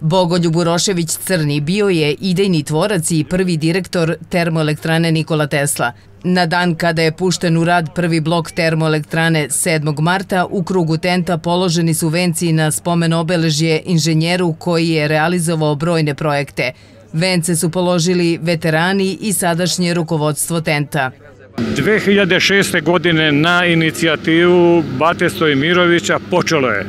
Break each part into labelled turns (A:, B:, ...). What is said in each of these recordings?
A: Bogoljub Urošević Crni bio je idejni tvorac i prvi direktor termoelektrane Nikola Tesla. Na dan kada je pušten u rad prvi blok termoelektrane 7. marta, u krugu tenta položeni su venci na spomen obeležje inženjeru koji je realizovao brojne projekte. Vence su položili veterani i sadašnje rukovodstvo tenta.
B: 2006. godine na inicijativu Bate Stojimirovića počelo je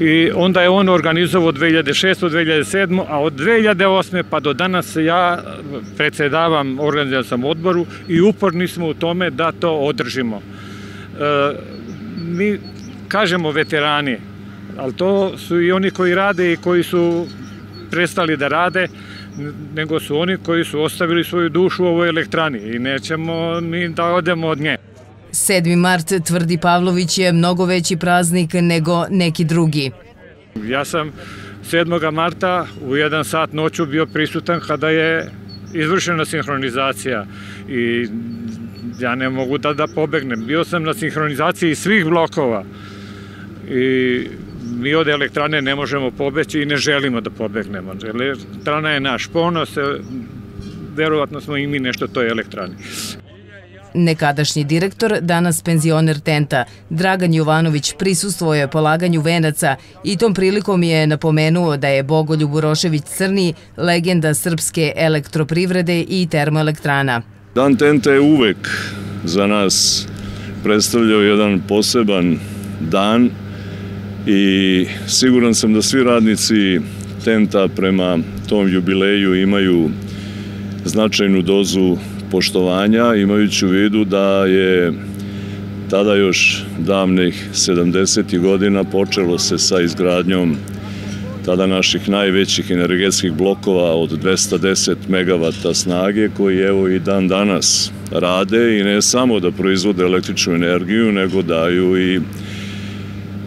B: i onda je on organizovao 2006. 2007. a od 2008. pa do danas ja predsedavam organizacijom odboru i uporni smo u tome da to održimo. E, mi kažemo veterani, ali to su i oni koji rade i koji su prestali da rade, nego su oni koji su ostavili svoju dušu u ovoj elektrani i nećemo mi da odemo od nje.
A: 7. mart, tvrdi Pavlović, je mnogo veći praznik nego neki drugi.
B: Ja sam 7. marta u jedan sat noću bio prisutan kada je izvršena sinhronizacija i ja ne mogu da, da pobegnem. Bio sam na sinhronizaciji svih blokova i mi od elektrane ne možemo pobeći i ne želimo da pobegnemo. Elektrana je naš ponos, verovatno smo i mi nešto toj elektrani.
A: Nekadašnji direktor, danas penzioner Tenta, Dragan Jovanović prisustvuje polaganju venaca i tom prilikom je napomenuo da je Bogoljub Urošević Crni legenda srpske elektroprivrede i termoelektrana.
C: Dan Tenta je uvek za nas predstavljao jedan poseban dan i siguran sam da svi radnici Tenta prema tom jubileju imaju značajnu dozu poštovanja, imajući u vidu da je tada još davnih 70. godina počelo se sa izgradnjom tada naših najvećih energetskih blokova od 210 MW snage koji evo i dan danas rade i ne samo da proizvode električnu energiju, nego daju i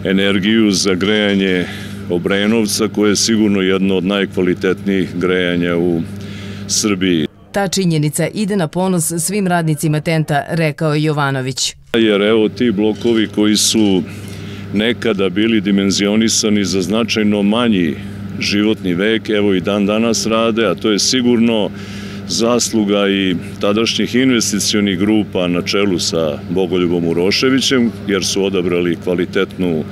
C: energiju za grejanje Obrenovca koje je sigurno jedno od najkvalitetnijih grejanja u Srbiji.
A: Ta činjenica ide na ponos svim radnicima tenta, rekao je Jovanović.
C: Jer evo ti blokovi koji su nekada bili dimenzionisani za značajno manji životni vek, evo i dan danas rade, a to je sigurno zasluga i tadašnjih investicionih grupa na čelu sa Bogoljubom Uroševićem, jer su odabrali kvalitetnu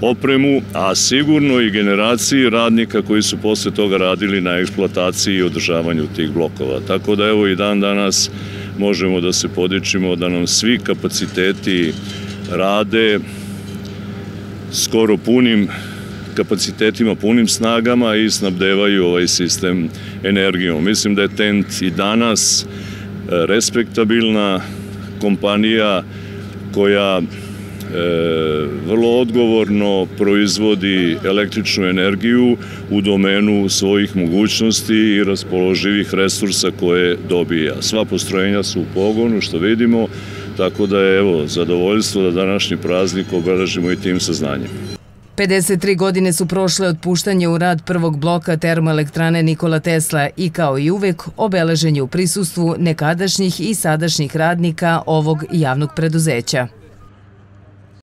C: opremu, a sigurno i generaciji radnika koji su posle toga radili na eksploataciji i održavanju tih blokova. Tako da evo i dan danas možemo da se podičimo da nam svi kapaciteti rade skoro punim kapacitetima, punim snagama i snabdevaju ovaj sistem energijom. Mislim da je TENT i danas respektabilna kompanija koja vrlo odgovorno proizvodi električnu energiju u domenu svojih mogućnosti i raspoloživih resursa koje dobija. Sva postrojenja su u pogonu, što vidimo, tako da je evo, zadovoljstvo da današnji praznik obeležimo i tim saznanjem.
A: 53 godine su prošle od puštanja u rad prvog bloka termoelektrane Nikola Tesla i kao i uvek obeleženje u prisustvu nekadašnjih i sadašnjih radnika ovog javnog preduzeća.